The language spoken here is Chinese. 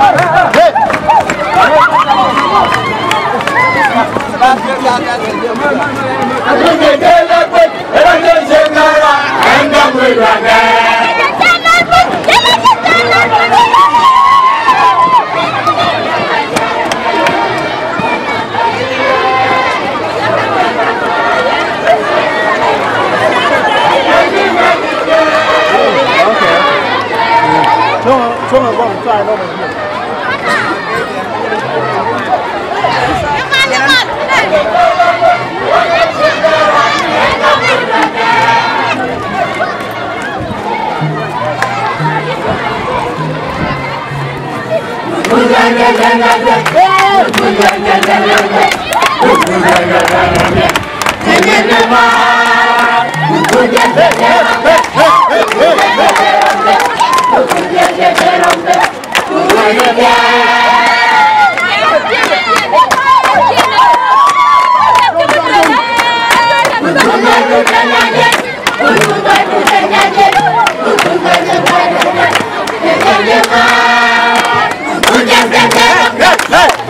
中文，中文，我们再弄一遍。Yeah. Hey!